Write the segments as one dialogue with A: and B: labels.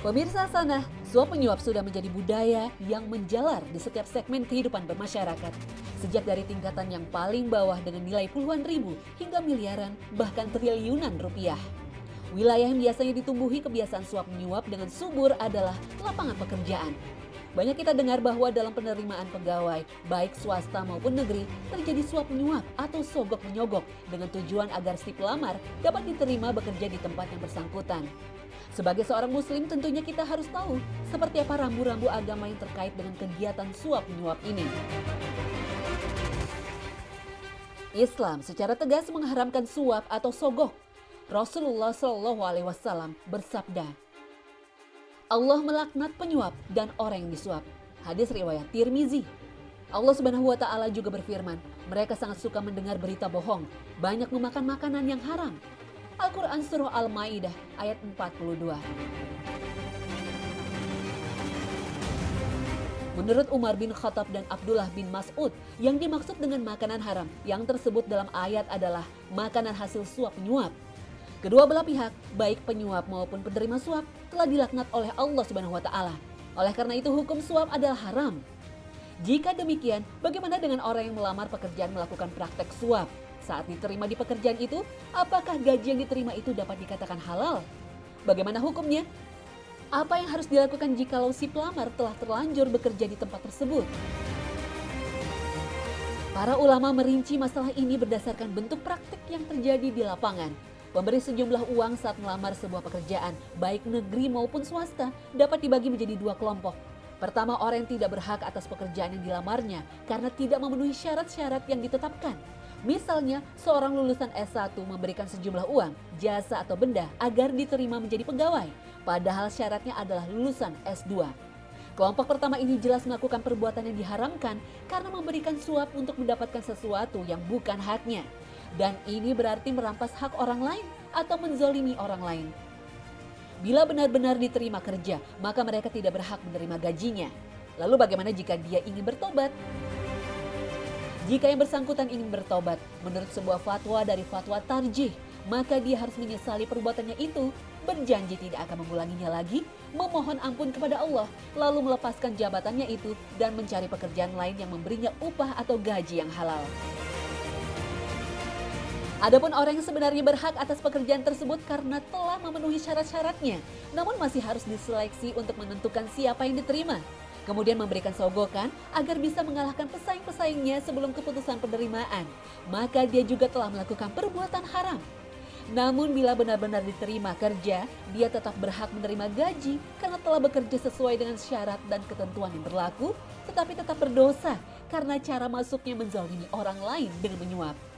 A: Pemirsa sana, suap menyuap sudah menjadi budaya yang menjalar di setiap segmen kehidupan bermasyarakat. Sejak dari tingkatan yang paling bawah dengan nilai puluhan ribu hingga miliaran bahkan triliunan rupiah. Wilayah yang biasanya ditumbuhi kebiasaan suap menyuap dengan subur adalah lapangan pekerjaan. Banyak kita dengar bahwa dalam penerimaan pegawai, baik swasta maupun negeri, terjadi suap menyuap atau sogok menyogok dengan tujuan agar si pelamar dapat diterima bekerja di tempat yang bersangkutan. Sebagai seorang muslim tentunya kita harus tahu seperti apa rambu-rambu agama yang terkait dengan kegiatan suap menyuap ini. Islam secara tegas mengharamkan suap atau sogok. Rasulullah Shallallahu Alaihi Wasallam bersabda, Allah melaknat penyuap dan orang yang disuap. Hadis riwayat Tirmizi. Allah Subhanahu wa taala juga berfirman, mereka sangat suka mendengar berita bohong, banyak memakan makanan yang haram, Al-Quran Surah Al-Ma'idah ayat 42. Menurut Umar bin Khattab dan Abdullah bin Mas'ud, yang dimaksud dengan makanan haram yang tersebut dalam ayat adalah makanan hasil suap menyuap. Kedua belah pihak, baik penyuap maupun penerima suap, telah dilaknat oleh Allah Subhanahu wa taala. Oleh karena itu hukum suap adalah haram. Jika demikian, bagaimana dengan orang yang melamar pekerjaan melakukan praktek suap? Saat diterima di pekerjaan itu, apakah gaji yang diterima itu dapat dikatakan halal? Bagaimana hukumnya? Apa yang harus dilakukan jikalau si pelamar telah terlanjur bekerja di tempat tersebut? Para ulama merinci masalah ini berdasarkan bentuk praktik yang terjadi di lapangan. Pemberi sejumlah uang saat melamar sebuah pekerjaan, baik negeri maupun swasta, dapat dibagi menjadi dua kelompok. Pertama, orang yang tidak berhak atas pekerjaan yang dilamarnya karena tidak memenuhi syarat-syarat yang ditetapkan. Misalnya, seorang lulusan S1 memberikan sejumlah uang, jasa atau benda agar diterima menjadi pegawai, padahal syaratnya adalah lulusan S2. Kelompok pertama ini jelas melakukan perbuatan yang diharamkan karena memberikan suap untuk mendapatkan sesuatu yang bukan haknya. Dan ini berarti merampas hak orang lain atau menzolimi orang lain. Bila benar-benar diterima kerja, maka mereka tidak berhak menerima gajinya. Lalu bagaimana jika dia ingin bertobat? Jika yang bersangkutan ingin bertobat menurut sebuah fatwa dari fatwa tarjih, maka dia harus menyesali perbuatannya itu, berjanji tidak akan mengulanginya lagi, memohon ampun kepada Allah, lalu melepaskan jabatannya itu dan mencari pekerjaan lain yang memberinya upah atau gaji yang halal. Adapun orang yang sebenarnya berhak atas pekerjaan tersebut karena telah memenuhi syarat-syaratnya, namun masih harus diseleksi untuk menentukan siapa yang diterima kemudian memberikan sogokan agar bisa mengalahkan pesaing-pesaingnya sebelum keputusan penerimaan, maka dia juga telah melakukan perbuatan haram. Namun bila benar-benar diterima kerja, dia tetap berhak menerima gaji karena telah bekerja sesuai dengan syarat dan ketentuan yang berlaku, tetapi tetap berdosa karena cara masuknya menzalimi orang lain dengan menyuap.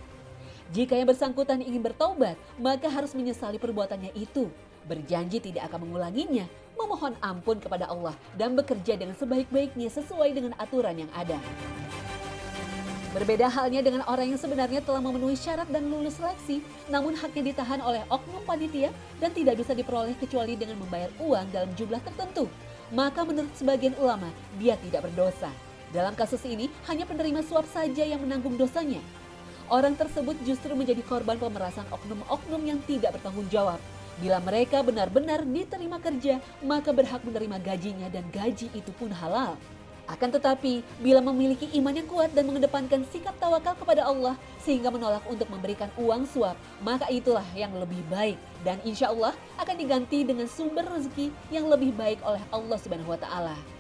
A: Jika yang bersangkutan ingin bertobat, maka harus menyesali perbuatannya itu, berjanji tidak akan mengulanginya memohon ampun kepada Allah dan bekerja dengan sebaik-baiknya sesuai dengan aturan yang ada. Berbeda halnya dengan orang yang sebenarnya telah memenuhi syarat dan lulus seleksi, namun haknya ditahan oleh oknum panitia dan tidak bisa diperoleh kecuali dengan membayar uang dalam jumlah tertentu. Maka menurut sebagian ulama, dia tidak berdosa. Dalam kasus ini, hanya penerima suap saja yang menanggung dosanya. Orang tersebut justru menjadi korban pemerasan oknum-oknum yang tidak bertanggung jawab. Bila mereka benar-benar diterima kerja, maka berhak menerima gajinya dan gaji itu pun halal. Akan tetapi, bila memiliki iman yang kuat dan mengedepankan sikap tawakal kepada Allah sehingga menolak untuk memberikan uang suap, maka itulah yang lebih baik dan insya Allah akan diganti dengan sumber rezeki yang lebih baik oleh Allah Subhanahu wa taala.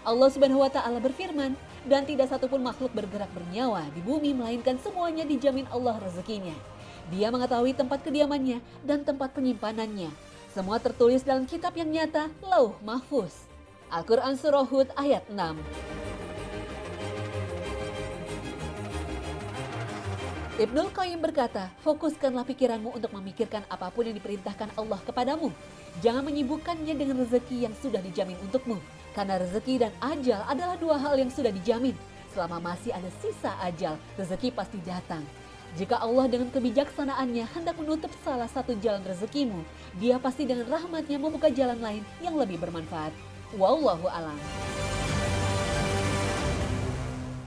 A: Allah Subhanahu wa taala berfirman, "Dan tidak satupun makhluk bergerak bernyawa di bumi melainkan semuanya dijamin Allah rezekinya." Dia mengetahui tempat kediamannya dan tempat penyimpanannya. Semua tertulis dalam kitab yang nyata, Lauh Mahfuz. Al-Quran Surah Hud ayat 6. Ibnul Qayyim berkata, fokuskanlah pikiranmu untuk memikirkan apa pun yang diperintahkan Allah kepadamu. Jangan menyibukkannya dengan rezeki yang sudah dijamin untukmu. Karena rezeki dan ajal adalah dua hal yang sudah dijamin. Selama masih ada sisa ajal, rezeki pasti datang. Jika Allah dengan kebijaksanaannya hendak menutup salah satu jalan rezekimu, dia pasti dengan rahmatnya membuka jalan lain yang lebih bermanfaat. Wallahu alam.